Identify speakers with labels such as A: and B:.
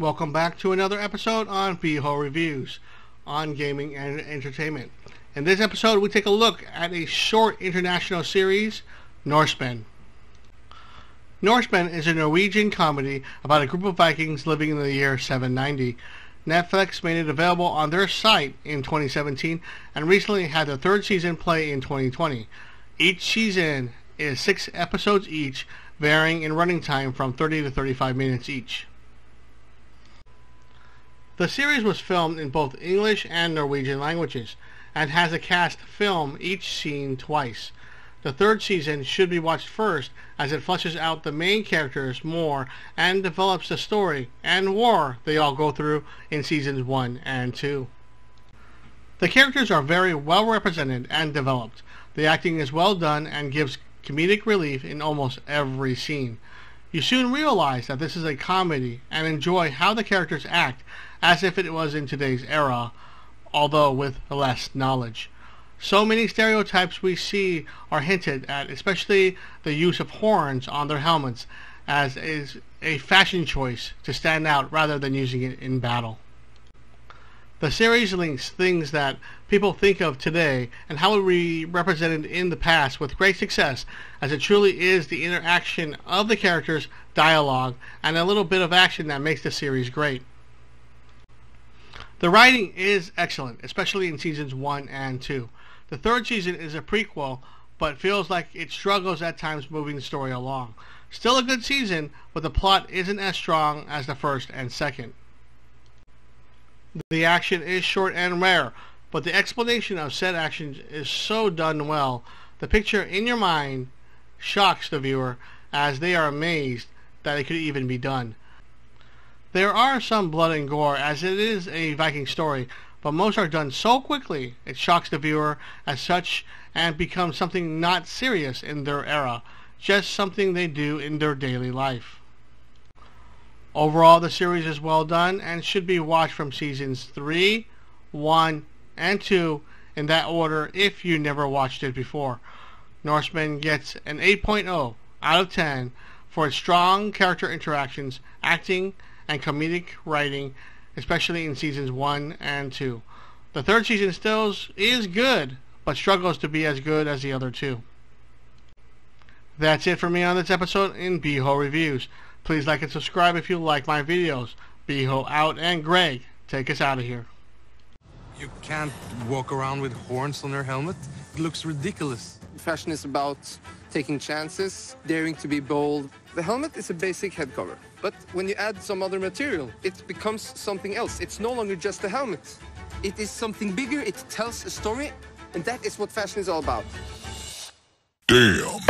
A: Welcome back to another episode on BHO Reviews on gaming and entertainment. In this episode, we take a look at a short international series, Norsemen. Norsemen is a Norwegian comedy about a group of Vikings living in the year 790. Netflix made it available on their site in 2017 and recently had the third season play in 2020. Each season is six episodes each, varying in running time from 30 to 35 minutes each. The series was filmed in both English and Norwegian languages and has a cast film each scene twice. The third season should be watched first as it fleshes out the main characters more and develops the story and war they all go through in seasons 1 and 2. The characters are very well represented and developed. The acting is well done and gives comedic relief in almost every scene. You soon realize that this is a comedy and enjoy how the characters act as if it was in today's era, although with less knowledge. So many stereotypes we see are hinted at, especially the use of horns on their helmets, as is a fashion choice to stand out rather than using it in battle. The series links things that people think of today and how be represented in the past with great success, as it truly is the interaction of the characters, dialogue, and a little bit of action that makes the series great. The writing is excellent, especially in seasons 1 and 2. The third season is a prequel, but feels like it struggles at times moving the story along. Still a good season, but the plot isn't as strong as the first and second. The action is short and rare, but the explanation of said actions is so done well, the picture in your mind shocks the viewer as they are amazed that it could even be done. There are some blood and gore as it is a Viking story, but most are done so quickly it shocks the viewer as such and becomes something not serious in their era, just something they do in their daily life. Overall, the series is well done and should be watched from seasons 3, 1, and 2 in that order if you never watched it before. Norseman gets an 8.0 out of 10 for its strong character interactions, acting, and comedic writing, especially in seasons 1 and 2. The third season still is good, but struggles to be as good as the other two. That's it for me on this episode in BHO Reviews. Please like and subscribe if you like my videos. BHO out and Greg, take us out of here.
B: You can't walk around with horns on your helmet. It looks ridiculous.
C: Fashion is about taking chances, daring to be bold. The helmet is a basic head cover, but when you add some other material, it becomes something else. It's no longer just a helmet. It is something bigger, it tells a story, and that is what fashion is all about.
D: Damn.